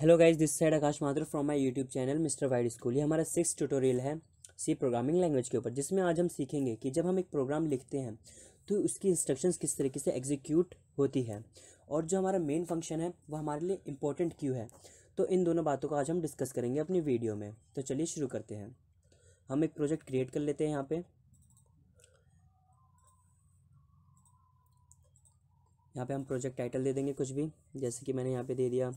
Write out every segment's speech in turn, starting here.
Hello guys this side Akash Mathur from my YouTube channel mister wide school ये हमारा six tutorial है सी programming language के ऊपर, जिसमें आज हम सीखेंगे कि जब हम एक प्रोग्राम लिखते हैं तो उसकी इंस्ट्रक्शंस किस तरीके से एग्जीक्यूट होती है। और जो हमारा मेन फ़ंक्शन है, वो हमारे लिए इंपॉर्टेंट क्यों है? तो इन दोनों बातों को आज हम डिस्कस करेंगे अपनी वीडियो में। तो चलिए शुरू करते हैं। हम एक प्रोजेक्ट क्रिएट कर लेते हैं यहाँ पर यहाँ पे हम प्रोजेक्ट टाइटल दे देंगे कुछ भी, जैसे कि मैंने यहाँ पे दे दिया।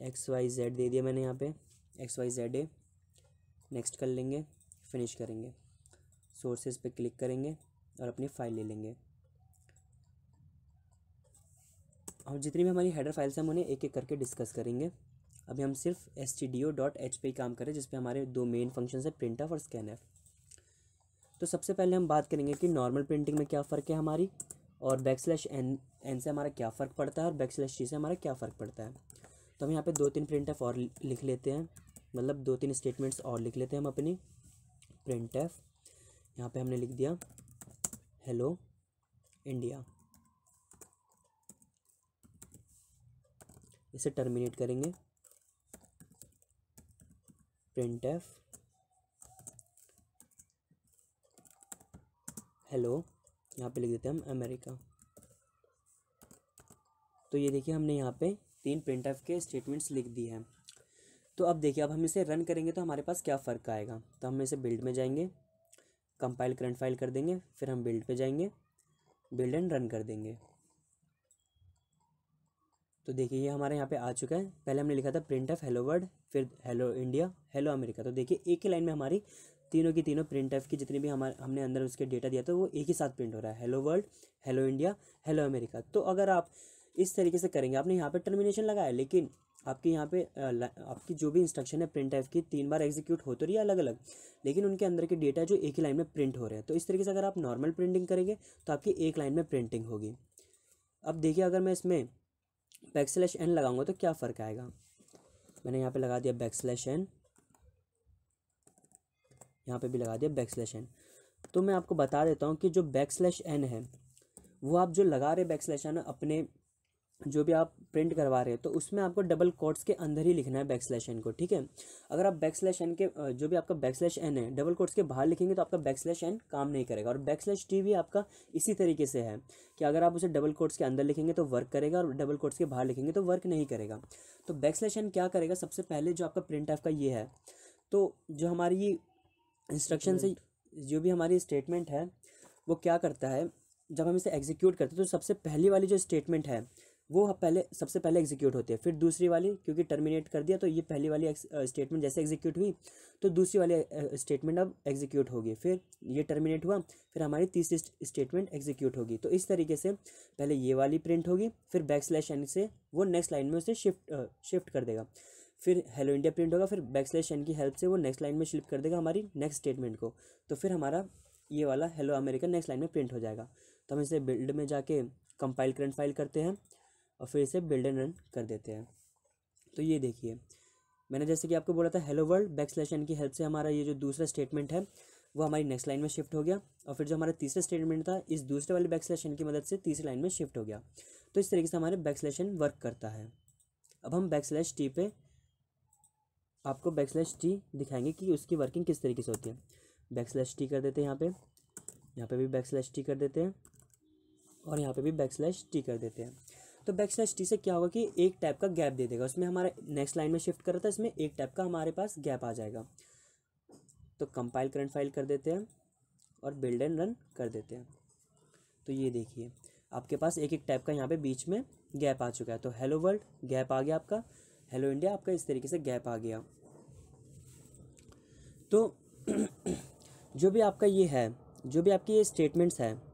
एक्स वाई जेड दे दिया मैंने यहाँ पे। X Y Z A. Next कर लेंगे, फिनिश करेंगे। सोर्सेज पे क्लिक करेंगे और अपनी फ़ाइल ले लेंगे। और जितनी भी हमारी हेडर फाइल्स हैं, हम उन्हें एक एक करके डिस्कस करेंगे। अभी हम सिर्फ़ S T D O dot H पे ही काम करें जिसपे हमारे दो मेन फ़ंक्शन है प्रिंट ऑफ़ और स्कैन एफ़ तो सबसे पहले हम बात करेंगे कि नॉर्मल प्रिंटिंग में क्या फ़र्क है हमारी और बैक स्लैश एन एन से हमारा क्या फ़र्क पड़ता है और बैक स्लैश टी से हमारा क्या फ़र्क पड़ता है। तो हम यहाँ पे दो तीन प्रिंट एफ़ और लिख लेते हैं। मतलब दो तीन स्टेटमेंट्स और लिख लेते हैं हम अपनी प्रिंट एफ़ यहाँ पे हमने लिख दिया हेलो इंडिया इसे टर्मिनेट करेंगे। प्रिंट एफ़ हेलो यहाँ पे लिख देते हैं हम अमेरिका तो ये देखिए हमने यहाँ पे तीन प्रिंट के स्टेटमेंट्स लिख दिए हैं। तो अब देखिए, अब हम इसे रन करेंगे तो हमारे पास क्या फ़र्क आएगा? तो हम इसे बिल्ड में जाएँगे कंपाइल करंट फ़ाइल कर देंगे, फिर हम बिल्ड पे जाएँगे बिल्ड एंड रन कर देंगे। तो देखिए, ये हमारे यहाँ पे आ चुका है। पहले हमने लिखा था प्रिंट एफ़ हेलो वर्ड फिर हेलो इंडिया हेलो अमेरिका तो देखिए, एक ही लाइन में हमारी तीनों की तीनों प्रिंट एफ़ की जितनी भी हमारे, हमने अंदर उसके डेटा दिया था, वो एक ही साथ प्रिंट हो रहा है। Hello world hello India hello America तो अगर आप इस तरीके से करेंगे। आपने यहाँ पे टर्मिनेशन लगाया लेकिन आपके यहाँ पे आपकी जो भी इंस्ट्रक्शन है प्रिंट एफ़ की, तीन बार एग्जीक्यूट हो तो रही है अलग अलग लेकिन उनके अंदर के डेटा जो एक ही लाइन में प्रिंट हो रहे हैं। तो इस तरीके से अगर आप नॉर्मल प्रिंटिंग करेंगे तो आपकी एक लाइन में प्रिंटिंग होगी। अब देखिए, अगर मैं इसमें बैक स्लैश एन लगाऊँगा तो क्या फ़र्क आएगा? मैंने यहाँ पे लगा दिया बैक स्लैश एन यहाँ पे भी लगा दिया बैक स्लैश एन तो मैं आपको बता देता हूँ कि जो बैक स्लैश एन है, वो आप जो लगा रहे बैक स्लैश एन अपने जो भी आप प्रिंट करवा रहे हैं तो उसमें आपको डबल कोट्स के अंदर ही लिखना है बैक स्लैश एन को ठीक है? अगर आप बैक स्लैश एन के जो भी आपका बैक स्लैश एन है डबल कोट्स के बाहर लिखेंगे तो आपका बैक स्लैश एन काम नहीं करेगा और बैक स्लैश टी भी आपका इसी तरीके से है कि अगर आप उसे डबल कोट्स के अंदर लिखेंगे तो वर्क करेगा और डबल कोट्स के बाहर लिखेंगे तो वर्क नहीं करेगा। तो बैक स्लैश एन क्या करेगा? सबसे पहले जो आपका प्रिंट का ये है तो जो हमारी इंस्ट्रक्शन से जो भी हमारी स्टेटमेंट है वो क्या करता है? जब हम इसे एग्जीक्यूट करते हैं तो सबसे पहली वाली जो स्टेटमेंट है वो पहले, सबसे पहले एग्जीक्यूट होती है। फिर दूसरी वाली, क्योंकि टर्मिनेट कर दिया तो ये पहली वाली स्टेटमेंट जैसे एग्जीक्यूट हुई तो दूसरी वाली स्टेटमेंट अब एग्जीक्यूट होगी। फिर ये टर्मिनेट हुआ, फिर हमारी तीसरी स्टेटमेंट एग्जीक्यूट होगी। तो इस तरीके से पहले ये वाली प्रिंट होगी, फिर बैक स्लैश एन से वो नेक्स्ट लाइन में उसे शिफ्ट शिफ्ट कर देगा। फिर हेलो इंडिया प्रिंट होगा, फिर बैक स्लैश एन की हेल्प से वो नेक्स्ट लाइन में शिफ्ट कर देगा हमारी नेक्स्ट स्टेटमेंट को। तो फिर हमारा ये वाला हेलो अमेरिका नेक्स्ट लाइन में प्रिंट हो जाएगा। तो हम इसे बिल्ड में जाके कंपाइल करंट फ़ाइल करते हैं। और फिर इसे बिल्ड एंड रन कर देते हैं। तो ये देखिए, मैंने जैसे कि आपको बोला था hello world back slash N की हेल्प से हमारा ये जो दूसरा स्टेटमेंट है, वो हमारी नेक्स्ट लाइन में शिफ्ट हो गया। और फिर जो हमारा तीसरा स्टेटमेंट था, इस दूसरे वाले बैक स्लैश एन की मदद से तीसरी लाइन में शिफ्ट हो गया। तो इस तरीके से हमारे बैक स्लैश एन वर्क करता है। अब हम बैक स्लैश टी पे आपको बैक स्लैश टी दिखाएँगे कि उसकी वर्किंग किस तरीके से होती है। बैक स्लैश टी कर देते हैं यहाँ पे यहाँ पे भी बैक स्लैश टी कर देते हैं, और यहाँ पे भी बैक स्लैश टी कर देते हैं। तो बैक स्लैश टी से क्या होगा कि एक टाइप का गैप दे देगा। उसमें हमारे नेक्स्ट लाइन में शिफ्ट कर रहा था, इसमें एक टाइप का हमारे पास गैप आ जाएगा। तो कंपाइल करंट फ़ाइल कर देते हैं और बिल्ड एंड रन कर देते हैं। तो ये देखिए, आपके पास एक एक टाइप का यहाँ पे बीच में गैप आ चुका है। तो हेलो वर्ल्ड गैप आ गया आपका। हेलो इंडिया आपका इस तरीके से गैप आ गया। तो जो भी आपका ये है, जो भी आपकी ये स्टेटमेंट्स है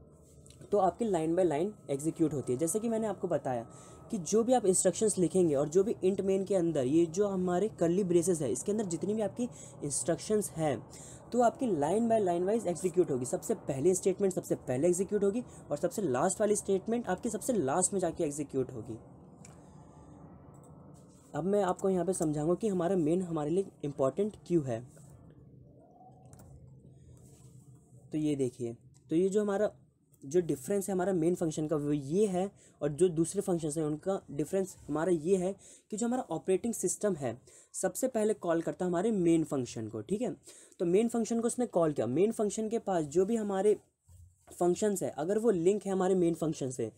तो आपकी लाइन बाय लाइन एग्जीक्यूट होती है। जैसे कि मैंने आपको बताया कि जो भी आप इंस्ट्रक्शंस लिखेंगे और जो भी इंट मेन के अंदर, ये जो हमारे कर्ली ब्रेसेस है, इसके अंदर जितनी भी आपकी इंस्ट्रक्शंस हैं तो आपकी line by line wise execute होगी। सबसे पहली स्टेटमेंट सबसे पहले एग्जीक्यूट होगी और सबसे लास्ट वाली स्टेटमेंट आपकी सबसे लास्ट में जाके एग्जीक्यूट होगी। अब मैं आपको यहाँ पे समझाऊँगा कि हमारा मेन हमारे लिए इंपॉर्टेंट क्यों है। तो ये देखिए तो ये जो हमारा जो डिफरेंस है हमारा मेन फ़ंक्शन का, वो ये है और जो दूसरे फ़ंक्शन हैं, उनका डिफरेंस हमारा ये है कि जो हमारा ऑपरेटिंग सिस्टम है, सबसे पहले कॉल करता हमारे मेन फ़ंक्शन को, ठीक है? तो मेन फ़ंक्शन को उसने कॉल किया। मेन फ़ंक्शन के पास जो भी हमारे फ़ंक्शंस है, अगर वो लिंक है हमारे मेन फ़ंक्शन से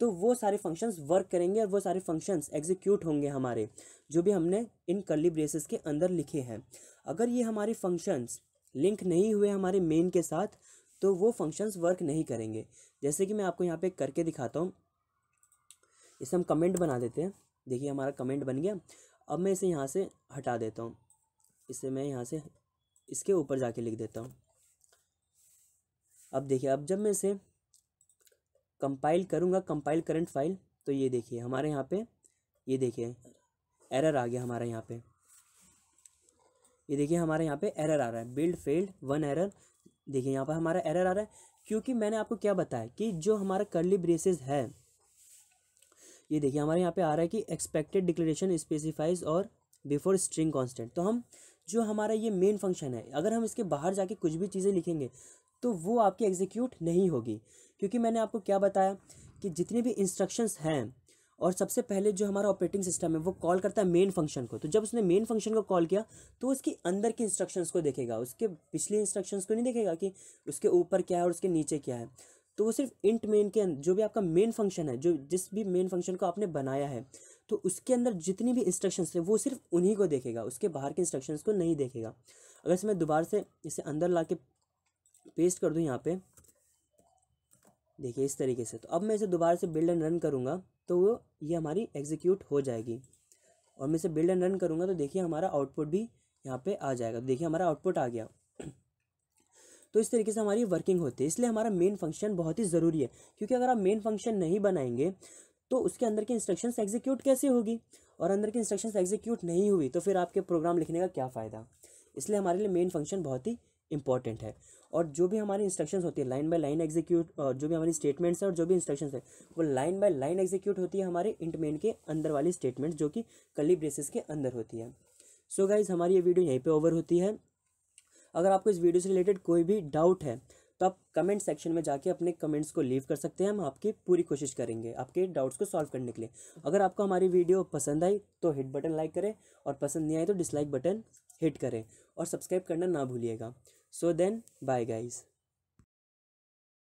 तो वो सारे फ़ंक्शंस वर्क करेंगे और वो सारे फ़ंक्शंस एग्जीक्यूट होंगे हमारे, जो भी हमने इन कर्ली ब्रेसेस के अंदर लिखे हैं। अगर ये हमारे फ़ंक्शंस लिंक नहीं हुए हमारे मेन के साथ तो वो फ़ंक्शंस वर्क नहीं करेंगे। जैसे कि मैं आपको यहाँ पे करके दिखाता हूँ। इसे हम कमेंट बना देते हैं। देखिए हमारा कमेंट बन गया। अब मैं इसे यहाँ से हटा देता हूँ। इसे मैं यहाँ से इसके ऊपर जाके लिख देता हूँ। अब देखिए, अब जब मैं इसे कंपाइल करूँगा कंपाइल करंट फ़ाइल तो ये देखिए, हमारे यहाँ पे, ये देखिए एरर आ गया हमारे यहाँ पे। ये देखिए, हमारे यहाँ पे एरर आ रहा है। बिल्ड फेल्ड वन एरर देखिए, यहाँ पर हमारा एरर आ रहा है, क्योंकि मैंने आपको क्या बताया कि जो हमारा कर्ली ब्रेसेस है, ये देखिए, हमारे यहाँ पे आ रहा है कि एक्सपेक्टेड डिक्लेरेशन स्पेसिफाइज और बिफोर स्ट्रिंग कांस्टेंट तो हम, जो हमारा ये मेन फ़ंक्शन है, अगर हम इसके बाहर जाके कुछ भी चीज़ें लिखेंगे तो वो आपकी एग्जीक्यूट नहीं होगी। क्योंकि मैंने आपको क्या बताया कि जितने भी इंस्ट्रक्शंस हैं और सबसे पहले जो हमारा ऑपरेटिंग सिस्टम है, वो कॉल करता है मेन फ़ंक्शन को। तो जब उसने मेन फ़ंक्शन को कॉल किया तो उसके अंदर के इंस्ट्रक्शंस को देखेगा। उसके पिछले इंस्ट्रक्शंस को नहीं देखेगा कि उसके ऊपर क्या है और उसके नीचे क्या है। तो वो सिर्फ़ इंट मेन के अंदर जो भी आपका मेन फ़ंक्शन है, जो जिस भी मेन फ़ंक्शन को आपने बनाया है तो उसके अंदर जितनी भी इंस्ट्रक्शंस है वो सिर्फ़ उन्हीं को देखेगा। उसके बाहर के इंस्ट्रक्शंस को नहीं देखेगा। अगर मैं दोबारा से इसे अंदर ला के पेस्ट कर दूँ यहाँ पे देखिए, इस तरीके से। तो अब मैं इसे दोबारा से बिल्ड एंड रन करूँगा तो वो, ये हमारी एग्जीक्यूट हो जाएगी। और मैं इसे बिल्ड एंड रन करूँगा तो देखिए हमारा आउटपुट भी यहाँ पे आ जाएगा। तो देखिए हमारा आउटपुट आ गया। तो इस तरीके से हमारी वर्किंग होती है। इसलिए हमारा मेन फ़ंक्शन बहुत ही ज़रूरी है, क्योंकि अगर आप मेन फ़ंक्शन नहीं बनाएँगे तो उसके अंदर की इंस्ट्रक्शंस एग्जीक्यूट कैसे होगी? और अंदर की इंस्ट्रक्शंस एग्जीक्यूट नहीं हुई तो फिर आपके प्रोग्राम लिखने का क्या फ़ायदा? इसलिए हमारे लिए मेन फ़ंक्शन बहुत ही इंपॉर्टेंट है। और जो भी हमारी इंस्ट्रक्शंस होती है लाइन बाय लाइन एग्जीक्यूट और जो भी हमारी स्टेटमेंट्स है और जो भी इंस्ट्रक्शंस है, वो लाइन बाय लाइन एग्जीक्यूट होती है हमारे इंटमेन के अंदर वाली स्टेटमेंट जो कि कली ब्रेसिस के अंदर होती है। सो so गाइज़ हमारी ये वीडियो यहीं पर ओवर होती है। अगर आपको इस वीडियो से रिलेटेड कोई भी डाउट है तो आप कमेंट सेक्शन में जाके अपने कमेंट्स को लीव कर सकते हैं, हम आपकी पूरी कोशिश करेंगे, आपके डाउट्स को सॉल्व करने के लिए। अगर आपको हमारी वीडियो पसंद आई तो हिट बटन लाइक करें और पसंद नहीं आई तो डिसलाइक बटन हिट करें और सब्सक्राइब करना ना भूलिएगा। So then bye guys